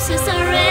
to surrender.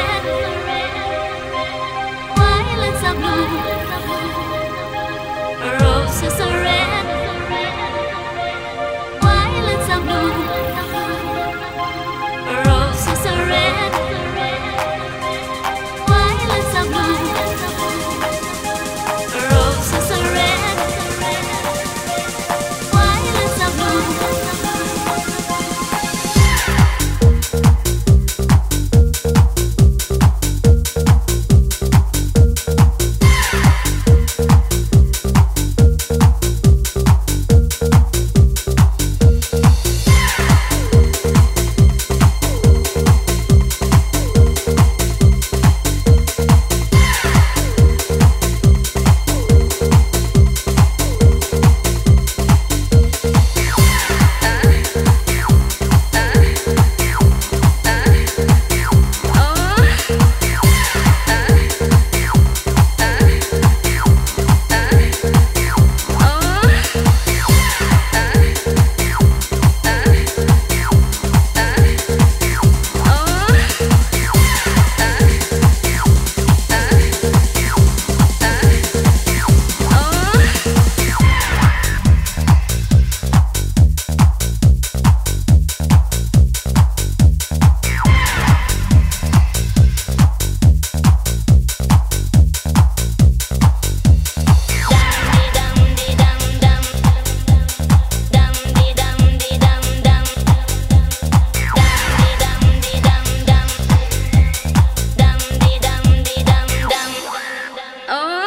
Oh.